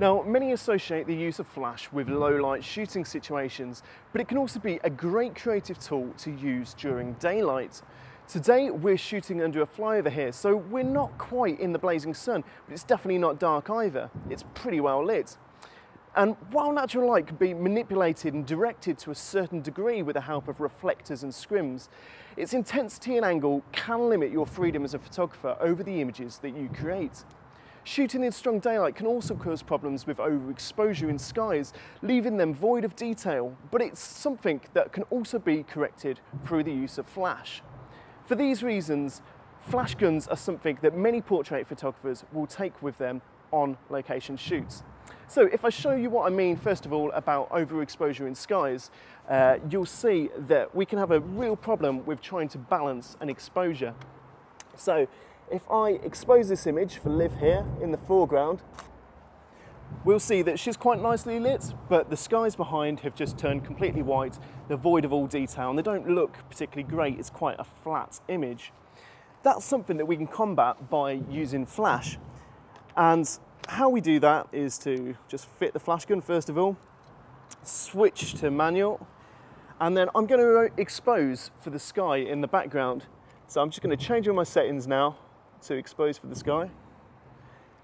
Now, many associate the use of flash with low light shooting situations, but it can also be a great creative tool to use during daylight. Today, we're shooting under a flyover here, so we're not quite in the blazing sun, but it's definitely not dark either. It's pretty well lit. And while natural light can be manipulated and directed to a certain degree with the help of reflectors and scrims, its intensity and angle can limit your freedom as a photographer over the images that you create. Shooting in strong daylight can also cause problems with overexposure in skies, leaving them void of detail, but it's something that can also be corrected through the use of flash. For these reasons, flash guns are something that many portrait photographers will take with them on location shoots. So if I show you what I mean, first of all, about overexposure in skies, uh, you'll see that we can have a real problem with trying to balance an exposure. So if I expose this image for Liv here in the foreground, we'll see that she's quite nicely lit, but the skies behind have just turned completely white. They're void of all detail and they don't look particularly great. It's quite a flat image. That's something that we can combat by using flash. And how we do that is to just fit the flash gun first of all, switch to manual, and then I'm going to expose for the sky in the background. So I'm just going to change all my settings now to expose for the sky.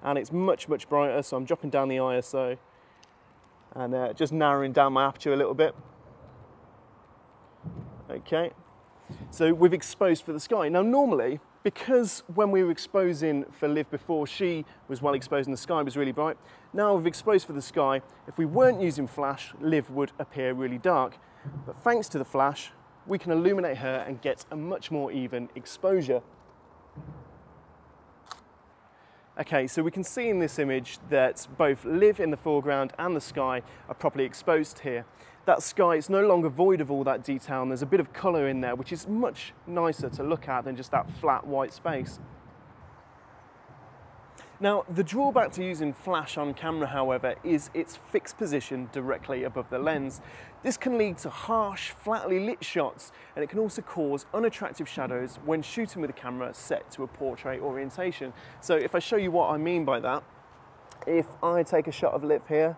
And it's much, much brighter, so I'm dropping down the ISO and uh, just narrowing down my aperture a little bit. Okay, so we've exposed for the sky. Now normally, because when we were exposing for Liv before, she was well exposed and the sky was really bright. Now we've exposed for the sky, if we weren't using flash, Liv would appear really dark. But thanks to the flash, we can illuminate her and get a much more even exposure. Okay, so we can see in this image that both Liv in the foreground and the sky are properly exposed here that sky is no longer void of all that detail and there's a bit of colour in there which is much nicer to look at than just that flat white space. Now, the drawback to using flash on camera, however, is its fixed position directly above the lens. This can lead to harsh, flatly lit shots, and it can also cause unattractive shadows when shooting with a camera set to a portrait orientation. So if I show you what I mean by that, if I take a shot of Liv here,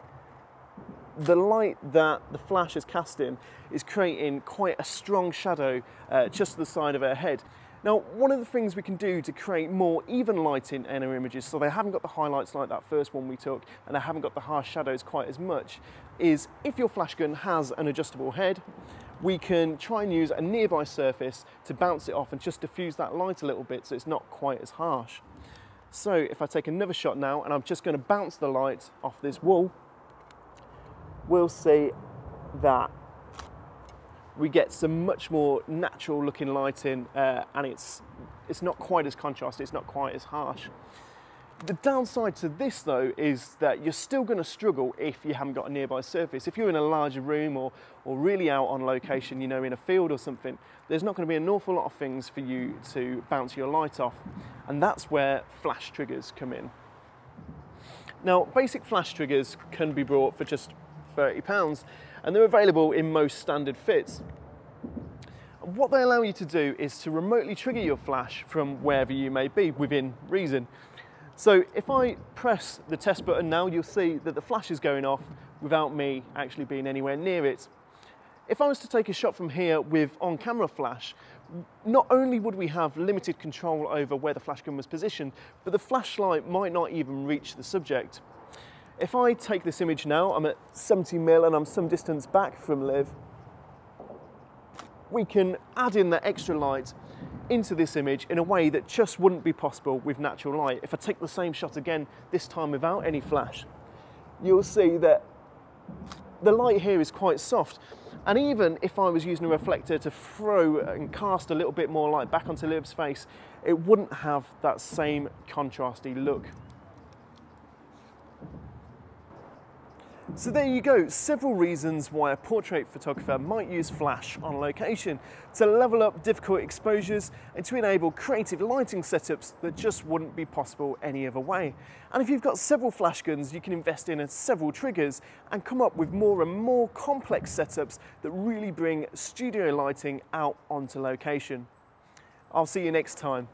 the light that the flash is casting is creating quite a strong shadow uh, just to the side of her head. Now, one of the things we can do to create more even lighting in our images, so they haven't got the highlights like that first one we took, and they haven't got the harsh shadows quite as much, is if your flash gun has an adjustable head, we can try and use a nearby surface to bounce it off and just diffuse that light a little bit so it's not quite as harsh. So if I take another shot now, and I'm just going to bounce the light off this wall, we'll see that we get some much more natural looking lighting uh, and it's, it's not quite as contrasty, it's not quite as harsh. The downside to this though is that you're still going to struggle if you haven't got a nearby surface. If you're in a larger room or, or really out on location, you know, in a field or something, there's not going to be an awful lot of things for you to bounce your light off. And that's where flash triggers come in. Now, basic flash triggers can be bought for just £30 and they're available in most standard fits. What they allow you to do is to remotely trigger your flash from wherever you may be within reason. So if I press the test button now, you'll see that the flash is going off without me actually being anywhere near it. If I was to take a shot from here with on-camera flash, not only would we have limited control over where the flash gun was positioned, but the flashlight might not even reach the subject. If I take this image now, I'm at 70 mil and I'm some distance back from Liv, we can add in that extra light into this image in a way that just wouldn't be possible with natural light. If I take the same shot again, this time without any flash, you'll see that the light here is quite soft. And even if I was using a reflector to throw and cast a little bit more light back onto Liv's face, it wouldn't have that same contrasty look. So there you go, several reasons why a portrait photographer might use flash on location to level up difficult exposures and to enable creative lighting setups that just wouldn't be possible any other way. And if you've got several flash guns, you can invest in several triggers and come up with more and more complex setups that really bring studio lighting out onto location. I'll see you next time.